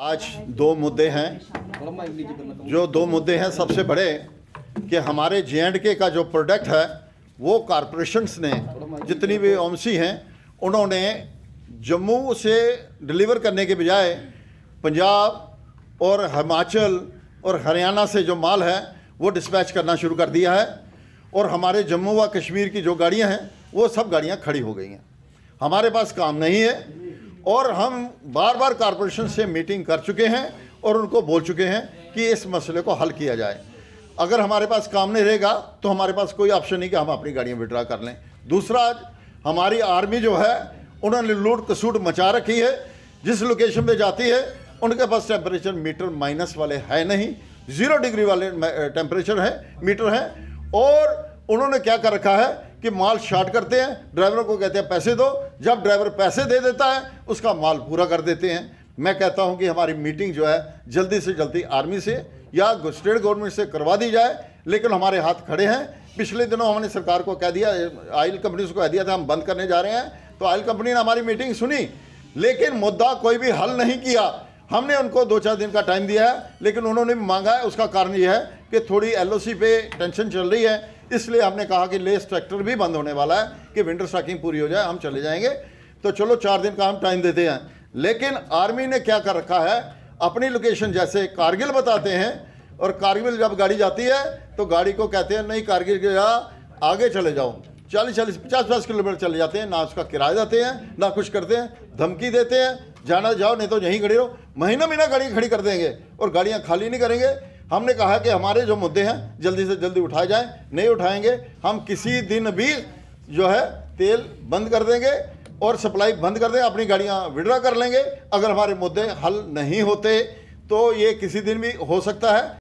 आज दो मुद्दे हैं। जो दो मुद्दे हैं सबसे बड़े, कि हमारे जे एंड के का जो प्रोडक्ट है, वो कॉरपोरेशंस ने, जितनी भी ओमसी हैं, उन्होंने जम्मू से डिलीवर करने के बजाय पंजाब और हिमाचल और हरियाणा से जो माल है, वो डिस्पैच करना शुरू कर दिया है। और हमारे जम्मू व कश्मीर की जो गाड़ियाँ हैं, वो सब गाड़ियाँ खड़ी हो गई हैं। हमारे पास काम नहीं है और हम बार बार कॉरपोरेशन से मीटिंग कर चुके हैं और उनको बोल चुके हैं कि इस मसले को हल किया जाए। अगर हमारे पास काम नहीं रहेगा तो हमारे पास कोई ऑप्शन नहीं कि हम अपनी गाड़ियाँ विड्रा कर लें। दूसरा, हमारी आर्मी जो है, उन्होंने लूट कसूट मचा रखी है। जिस लोकेशन पे जाती है, उनके पास टेम्परेचर मीटर माइनस वाले है नहीं। ज़ीरो डिग्री वाले टेम्परेचर है मीटर है। और उन्होंने क्या कर रखा है कि माल शार्ट करते हैं ड्राइवरों को कहते हैं, पैसे दो। जब ड्राइवर पैसे दे देता है, उसका माल पूरा कर देते हैं। मैं कहता हूँ कि हमारी मीटिंग जो है, जल्दी से जल्दी आर्मी से या स्टेट गवर्नमेंट से करवा दी जाए, लेकिन हमारे हाथ खड़े हैं। पिछले दिनों हमने सरकार को कह दिया ऑयल कंपनी को कह दिया था, हम बंद करने जा रहे हैं। तो ऑयल कंपनी ने हमारी मीटिंग सुनी, लेकिन मुद्दा कोई भी हल नहीं किया। हमने उनको दो चार दिन का टाइम दिया है, लेकिन उन्होंने मांगा है। उसका कारण यह है कि थोड़ी एलओसी पे टेंशन चल रही है। इसलिए हमने कहा कि लेस ट्रैक्टर भी बंद होने वाला है कि विंटर स्टॉकिंग पूरी हो जाए, हम चले जाएँगे। तो चलो, चार दिन का हम टाइम देते हैं। लेकिन आर्मी ने क्या कर रखा है? अपनी लोकेशन जैसे कारगिल बताते हैं, और कारगिल जब गाड़ी जाती है तो गाड़ी को कहते हैं, नहीं कारगिल के आगे चले जाओ। चालीस चालीस, पचास पचास किलोमीटर चले जाते हैं, ना उसका किराया देते हैं, ना कुछ करते हैं, धमकी देते हैं, जाना जाओ, नहीं तो यहीं खड़ी रहो। महीना महीना गाड़ी खड़ी कर देंगे और गाड़ियाँ खाली नहीं करेंगे। हमने कहा कि हमारे जो मुद्दे हैं, जल्दी से जल्दी उठाए जाएँ, नहीं उठाएँगे, हम किसी दिन भी जो है तेल बंद कर देंगे और सप्लाई बंद कर दें, अपनी गाड़ियाँ विड्रा कर लेंगे। अगर हमारे मुद्दे हल नहीं होते तो ये किसी दिन भी हो सकता है।